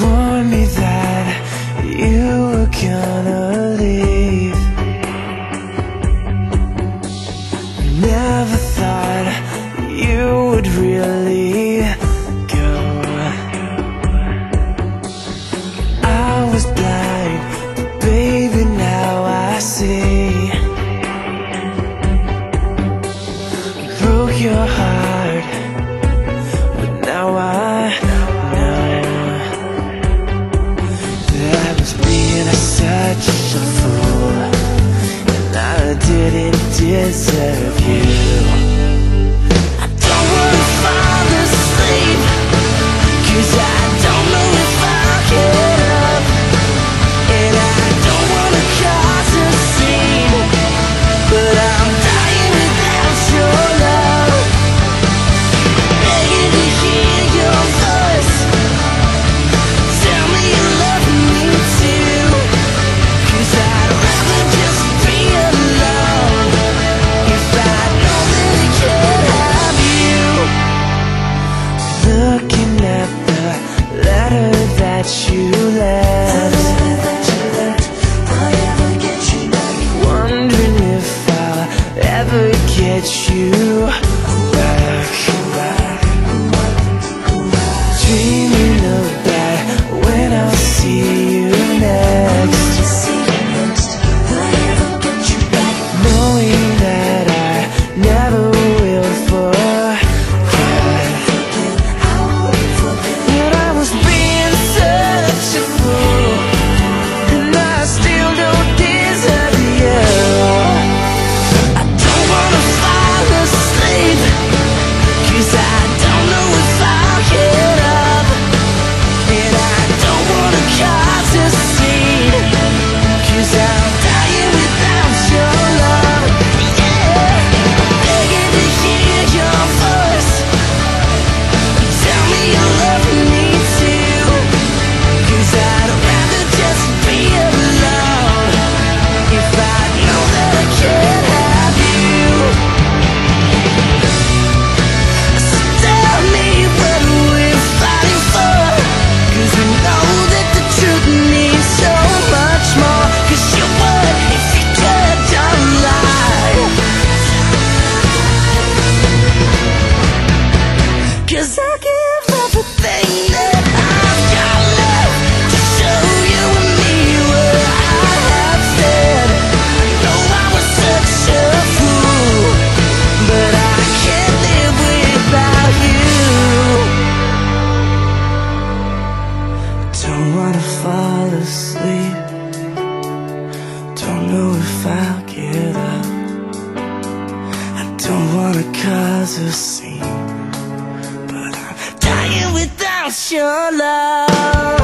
warned me that you were gonna leave. Never thought you would really go. I was blind, but baby now I see. Broke your heart. left. Cause I give everything that I've got left To show you and me what I have said. I know I was such a fool But I can't live without you. Don't wanna fall asleep. Don't know if I'll get up. I don't wanna cause a scene. your love